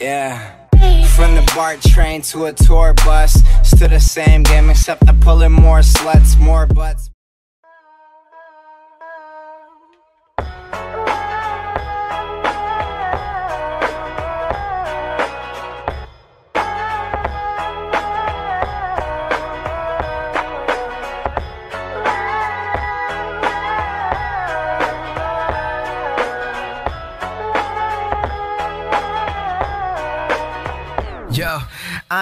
Yeah. From the BART train to a tour bus, still the same game except I'm pulling more sluts, more butts.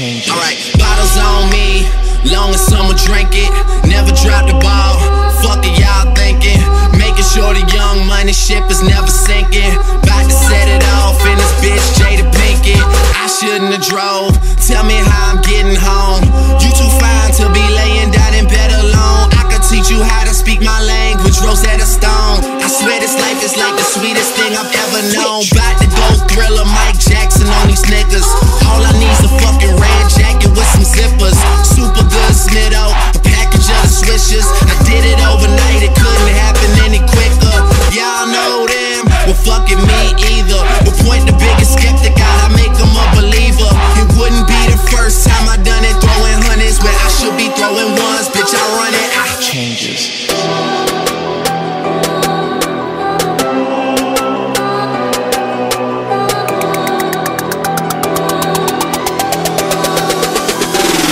Changes. Alright, bottles on me, long as someone drink it. Never drop the ball, fuck it, y'all thinking. Making sure the young money ship is never sinking. About to set it off in this bitch, Jada Pinkett. I shouldn't have drove, tell me know them, well fucking me either. But point the biggest skeptic out, I make them a believer. It wouldn't be the first time I done it,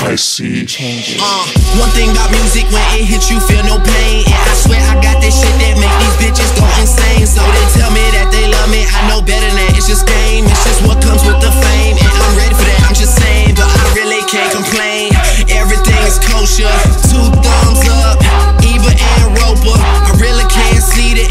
I see. Changes. Uh, one thing about music, when it hits you, feel no pain. And I swear I got this shit that make these bitches go insane. So they tell me that they love me, I know better than that. It's just game, it's just what comes with the fame. And I'm ready for that, I'm just saying, but I really can't complain. Everything is kosher, two thumbs up, Ebert and Roeper. I really can't see the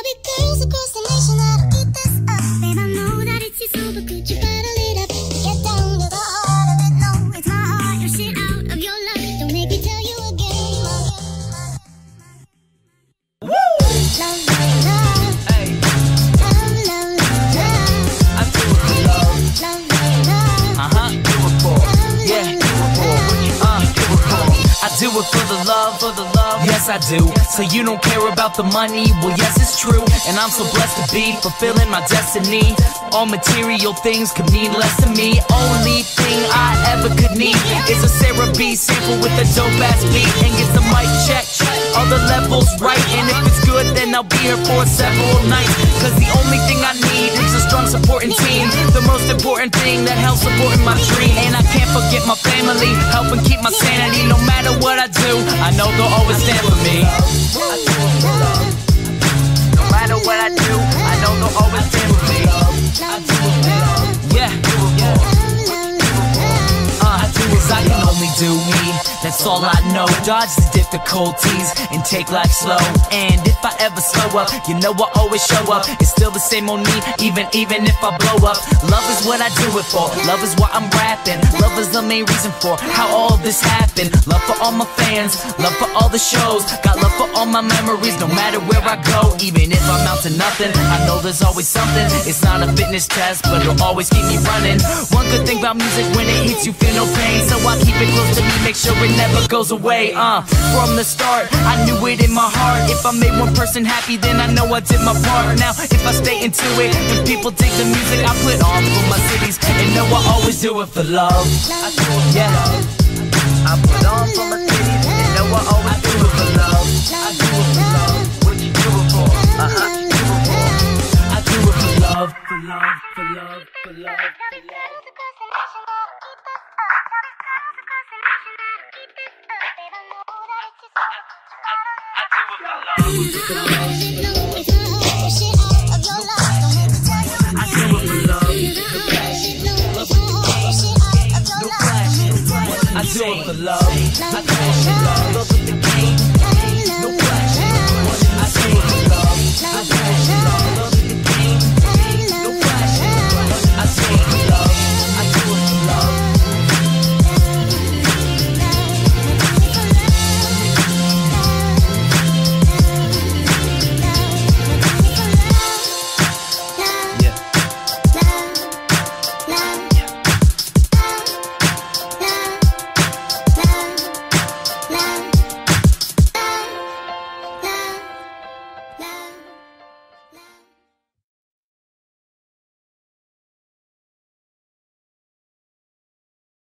There'll be girls across the nation do. So you don't care about the money? Well, yes, it's true. And I'm so blessed to be fulfilling my destiny. All material things could mean less to me. Only thing I ever could need is a Sarah B sample with a dope ass beat and get the mic check. All the levels right, and if it's good, then I'll be here for several nights. Cause the only thing I need is a strong supporting team. The most important thing that helps supporting my dream. And I can't forget my family, helping keep my sanity. No matter what I do, I know they'll always stand for me. No matter what I do, I know they'll always stand for me. Yeah, uh, cause I can only do me. That's all I know. Dodge the difficulties and take life slow. And if I ever slow up, you know I always show up. It's still the same on me, even even if I blow up. Love is what I do it for. Love is what I'm rapping. Love is the main reason for how all this happened. Love for all my fans, love for all the shows. Got love for all my memories, no matter where I go. Even if I'm out to nothing, I know there's always something. It's not a fitness test, but it'll always keep me running. One good thing about music, when it hits you, feel no pain. So I keep it close to me, make sure it never goes away. Uh, from the start, I knew it in my heart. If I made one person happy, then I know I did my part. Now, if I stay into it, and people dig the music I put on for my cities, and know I always do it for love. Yeah, I put on for my cities, and know I always do it for love. I do it for love. What you do it for? Uh huh. Do it for. I do it for love, for love, for love, for love, for love. I do it for love. I do it for love.